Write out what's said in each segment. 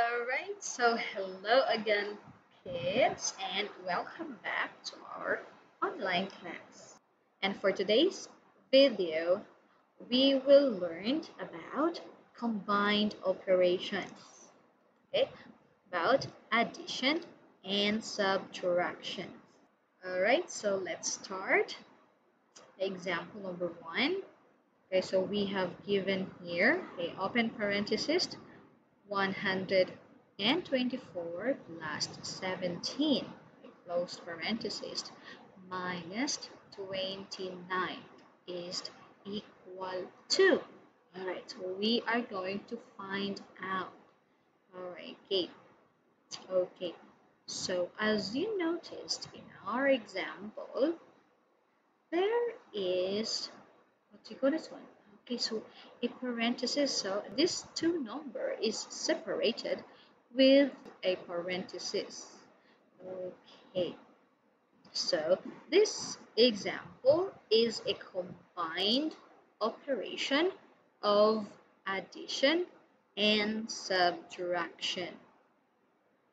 Alright, so hello again kids and welcome back to our online class. And for today's video, we will learn about combined operations. Okay, about addition and subtraction. Alright, so let's start. Example number one. Okay, so we have given here, okay, open parenthesis, 124 plus 17, close parenthesis, minus 29 is equal to. Alright, so we are going to find out. Alright, okay. Okay, so as you noticed in our example, there is, what do you call this one? Okay, so a parenthesis, so this two number is separated with a parenthesis. Okay, so this example is a combined operation of addition and subtraction.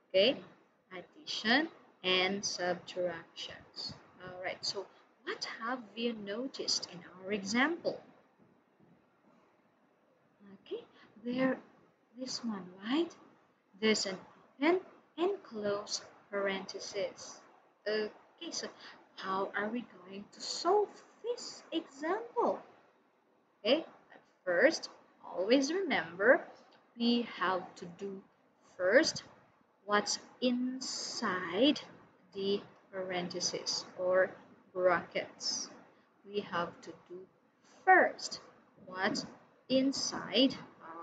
Okay, addition and subtractions. Alright, so what have we noticed in our example? There this one right? There's an open and close parenthesis. Okay so how are we going to solve this example? Okay first always remember we have to do first what's inside the parentheses or brackets. We have to do first what's inside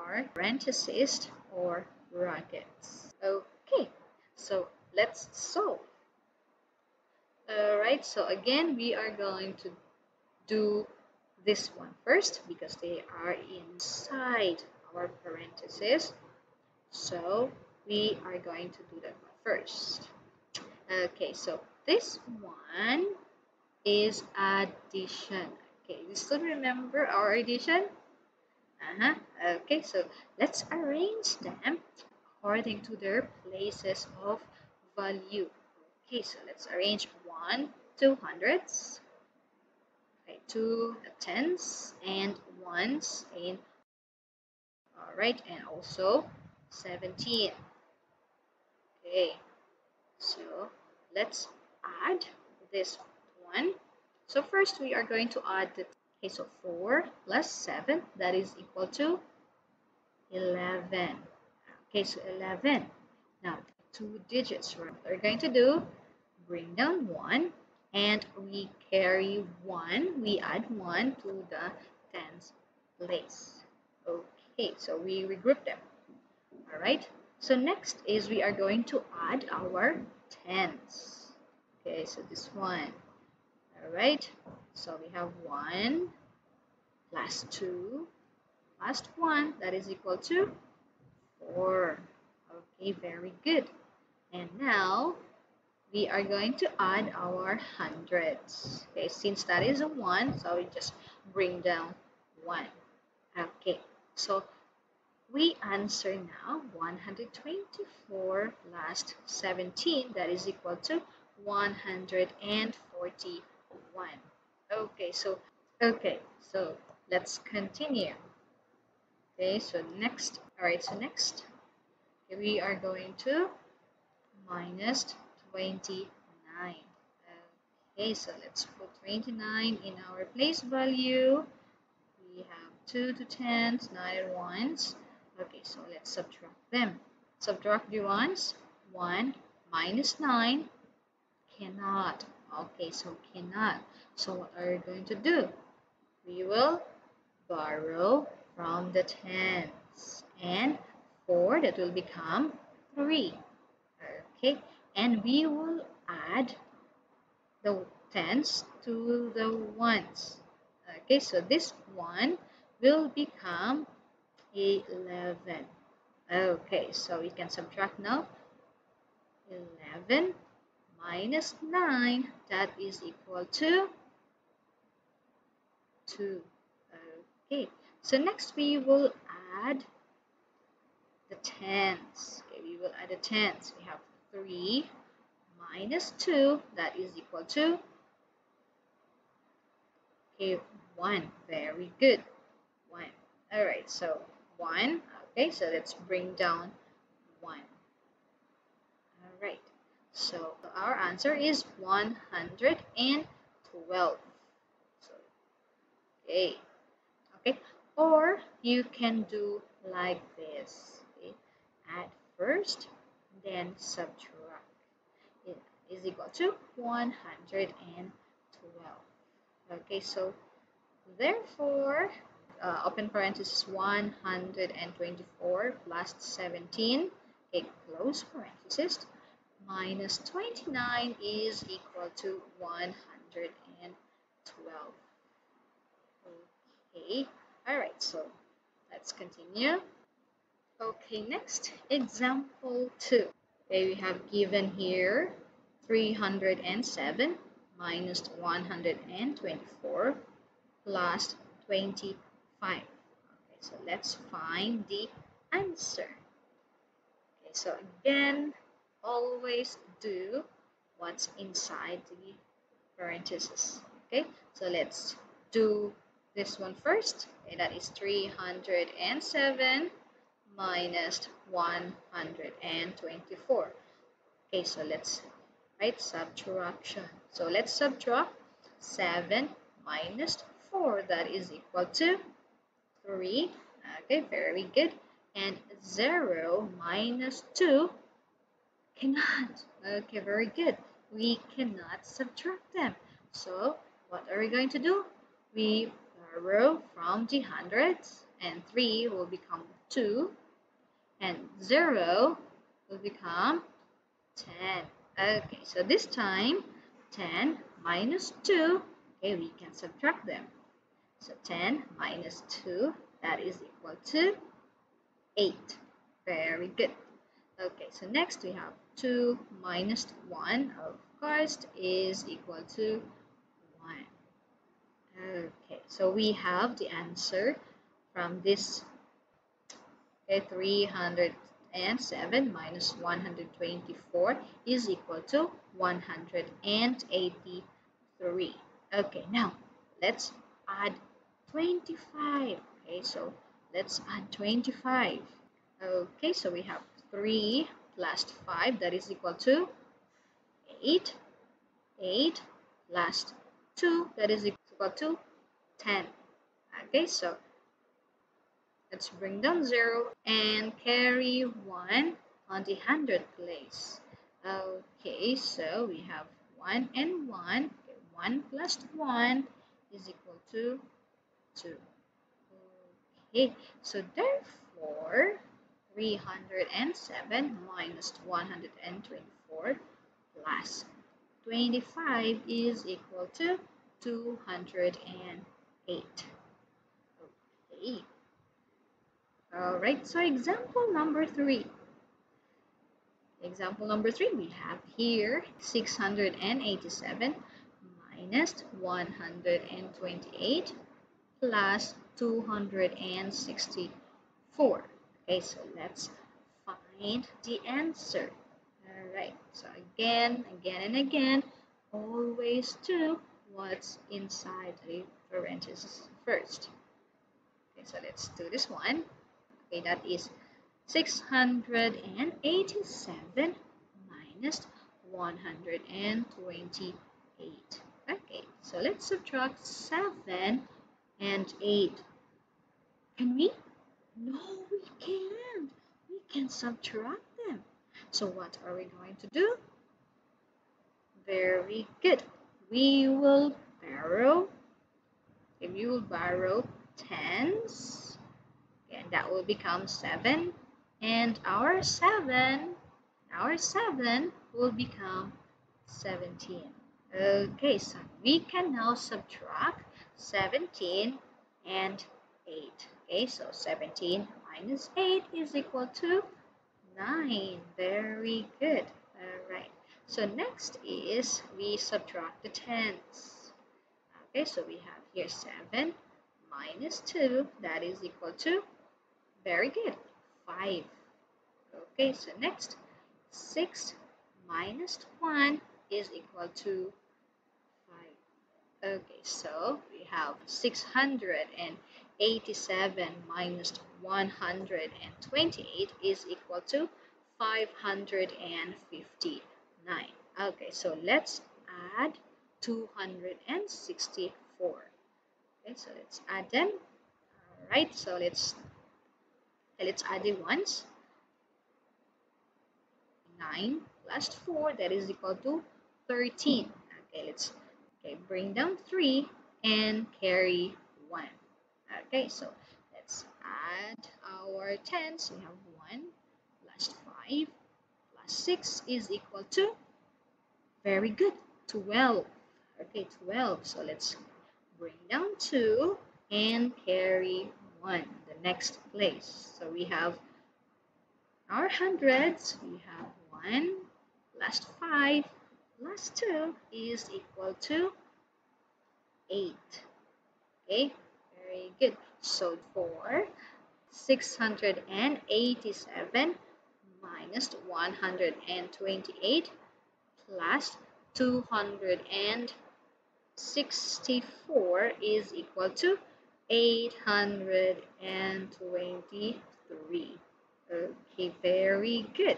are parentheses or brackets. Okay, so let's solve. Alright, so again, we are going to do this one first because they are inside our parentheses. So we are going to do that one first. Okay, so this one is addition. Okay, you still remember our addition? Uh-huh. Okay, so let's arrange them according to their places of value. Okay, so let's arrange one, two hundreds, okay, two tens, and ones, and all right, and also 17. Okay, so let's add this one. So first we are going to add the Okay, so 4 plus 7, that is equal to 11. Okay, so 11. Now, two digits, we're going to do, bring down 1, and we carry 1, we add 1 to the tens place. Okay, so we regroup them. Alright, so next is we are going to add our tens. Okay, so this one. Alright, so we have 1 plus 2 plus 1 that is equal to 4. Okay, very good. And now we are going to add our hundreds. Okay, since that is a 1, so we just bring down 1. Okay, so we answer now 124 plus 17 that is equal to 141 okay so okay so let's continue. Okay so next all right so next okay, we are going to minus 29 okay so let's put 29 in our place value. We have 2 to 10s 9 ones. Okay so let's subtract them. Subtract the ones. 1 minus 9 cannot. Okay so cannot so what are you going to do? We will borrow from the tens. And 4 that will become 3 okay. And we will add the tens to the ones. Okay so this one will become 11 okay so we can subtract now. 11 minus 9 that is equal to 2 uh, okay so next we will add the tens. Okay, we will add the tens. We have 3 minus 2, that is equal to okay, 1. Very good. 1. Alright, so 1. Okay, so let's bring down 1. Alright, so our answer is 112. So, okay. Or you can do like this. Okay, add first, then subtract. It is equal to 112. Okay, so therefore, uh, open parenthesis 124 plus 17, okay, close parenthesis, minus 29 is equal to 112. Okay, alright, so let's continue. Okay, next, example 2. Okay, we have given here 307 minus 124 plus 25. Okay, so let's find the answer. Okay, so again, always do what's inside the parentheses. Okay, so let's do this one first. Okay, that is 307 minus 124. Okay, so let's write subtraction. So let's subtract 7 minus 4. That is equal to 3. Okay, very good. And 0 minus 2 cannot. Okay, very good. We cannot subtract them. So what are we going to do? We borrow from the hundreds and 3 will become 2 and 0 will become 10. Okay, so this time 10 minus 2, okay, we can subtract them. So 10 minus 2, that is equal to 8. Very good. Okay, so next we have 2 minus 1, of course, is equal to 1. Okay, so we have the answer from this okay, 307 minus 124 is equal to 183. Okay, now let's add 25. Okay, so let's add 25. Okay, so we have 3 plus 5 that is equal to 8. 8 plus 2 that is equal to 10. Okay, so let's bring down 0 and carry 1 on the hundred place. Okay, so we have 1 and 1. Okay, 1 plus 1 is equal to 2. Okay, so therefore, 307 minus 124 plus 25 is equal to 208. Okay. Alright, so example number 3. Example number 3, we have here 687 minus 128 plus 264. Okay, so let's find the answer. Alright, so again, again and again, always do what's inside the parentheses first. Okay, so let's do this one. Okay, that is 687 minus 128. Okay, so let's subtract 7 and 8. Can we? No, we can't. We can subtract them. So what are we going to do? Very good. We will borrow. if we will borrow tens. And that will become 7. And our 7, our 7 will become 17. Okay, so we can now subtract 17 and 8. Okay, so 17 minus 8 is equal to 9. Very good. Alright, so next is we subtract the tens. Okay, so we have here 7 minus 2, that is equal to, very good, 5. Okay, so next, 6 minus 1 is equal to 5. Okay, so we have 687 minus 128 is equal to 559. Okay, so let's add 264. Okay, so let's add them. All right, so let's let's add it once. 9 plus 4 that is equal to 13 okay let's okay bring down 3 and carry 1 okay so let's add our tens we have 1 plus 5 plus 6 is equal to very good 12 okay 12 so let's bring down 2 and carry 1 the next place. So we have our hundreds. We have 1 plus 5 plus 2 is equal to 8. Okay, very good. So for 687 minus 128 plus 264 is equal to 823. Okay, very good.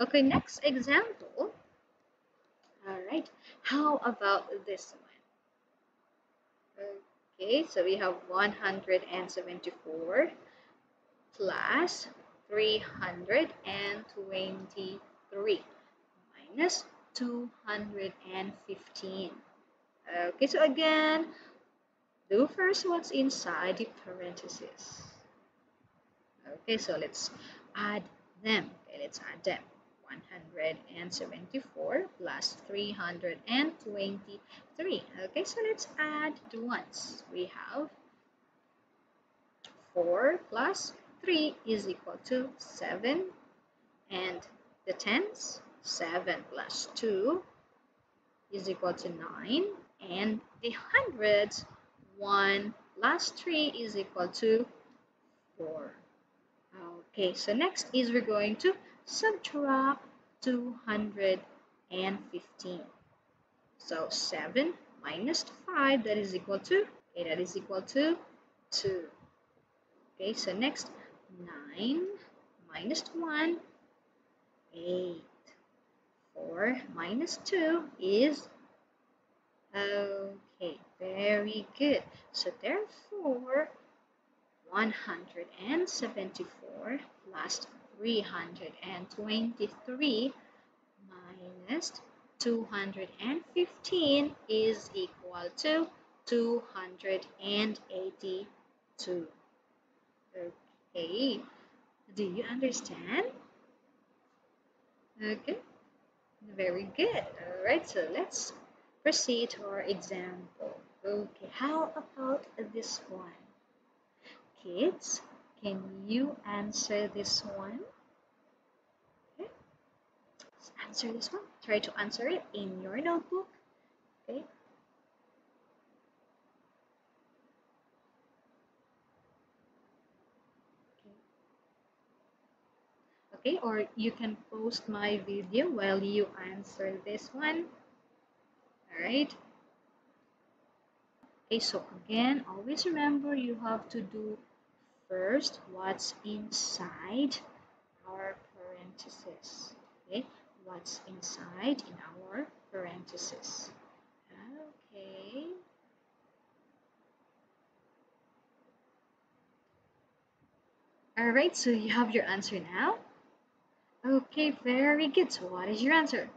Okay, next example. All right, how about this one? Okay, so we have 174 plus 323 minus 215. Okay, so again, do first what's inside the parentheses. Okay, so let's add them. Okay, let's add them. 174 plus 323. Okay, so let's add the ones. We have 4 plus 3 is equal to 7 and the tens 7 plus 2 is equal to 9 and the hundreds 1 plus 3 is equal to 4. Okay, so next is we're going to subtract 215. So 7 minus 5 that is equal to okay, that is equal to 2. Okay, so next 9 minus 1 8. 4 minus 2 is okay, very good. So therefore 174 plus 323 minus 215 is equal to 282. Okay, do you understand? Okay, very good. All right, so let's proceed to our example. Okay, how about this one? Kids, can you answer this one? Okay. Let's answer this one. Try to answer it in your notebook. Okay. Okay or you can post my video while you answer this one. All right okay so again always remember you have to do first what's inside our parentheses okay what's inside in our parentheses okay. All right so you have your answer now okay very good so what is your answer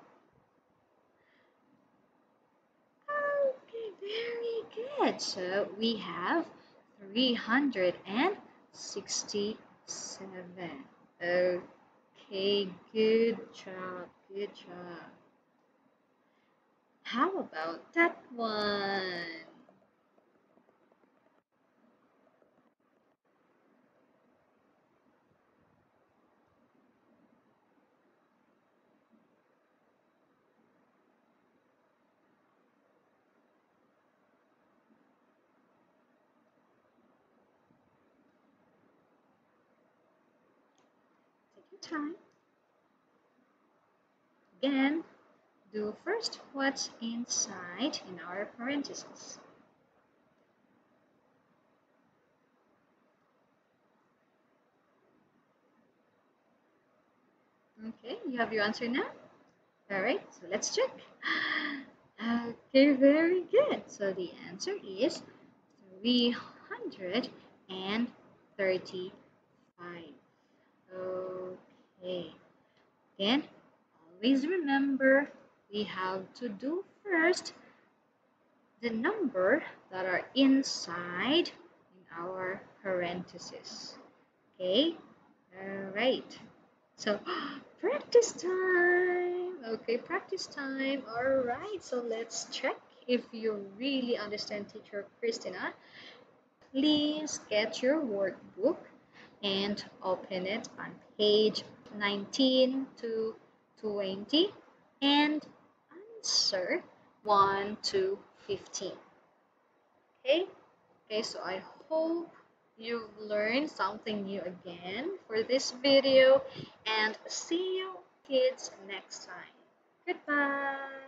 okay very good so we have 367. Okay, good job, good job. How about that one? Time. Again, do first what's inside in our parentheses. Okay, you have your answer now? Alright, so let's check. Okay, very good. So the answer is 335. Okay. Again, always remember we have to do first the number that are inside in our parentheses. Okay? Alright. So, practice time. Okay, practice time. Alright, so let's check if you really understand teacher Cristina. Please get your workbook and open it on page 19 to 20 and answer 1 to 15. Okay? Okay, so I hope you've learned something new again for this video and see you kids next time. Goodbye.